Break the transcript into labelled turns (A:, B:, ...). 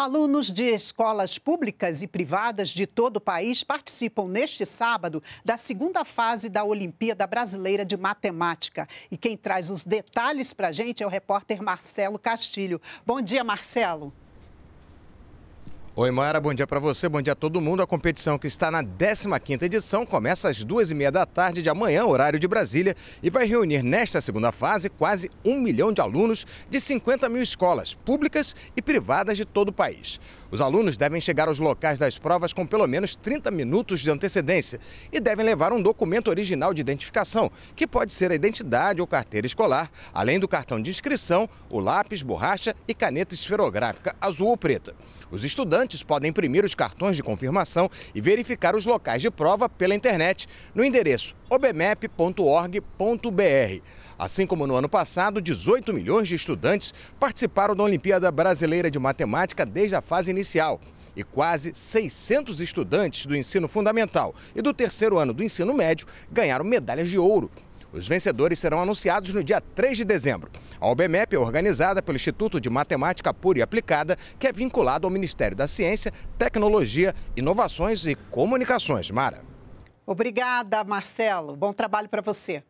A: Alunos de escolas públicas e privadas de todo o país participam neste sábado da segunda fase da Olimpíada Brasileira de Matemática. E quem traz os detalhes para a gente é o repórter Marcelo Castilho. Bom dia, Marcelo.
B: Oi, Mara, bom dia para você, bom dia a todo mundo. A competição que está na 15ª edição começa às duas e meia da tarde de amanhã, horário de Brasília, e vai reunir nesta segunda fase quase um milhão de alunos de 50 mil escolas, públicas e privadas de todo o país. Os alunos devem chegar aos locais das provas com pelo menos 30 minutos de antecedência e devem levar um documento original de identificação, que pode ser a identidade ou carteira escolar, além do cartão de inscrição, o lápis, borracha e caneta esferográfica azul ou preta. Os estudantes podem imprimir os cartões de confirmação e verificar os locais de prova pela internet no endereço obmap.org.br. Assim como no ano passado, 18 milhões de estudantes participaram da Olimpíada Brasileira de Matemática desde a fase inicial. E quase 600 estudantes do ensino fundamental e do terceiro ano do ensino médio ganharam medalhas de ouro. Os vencedores serão anunciados no dia 3 de dezembro. A OBMEP é organizada pelo Instituto de Matemática Pura e Aplicada, que é vinculado ao Ministério da Ciência, Tecnologia, Inovações e Comunicações. Mara.
A: Obrigada, Marcelo. Bom trabalho para você.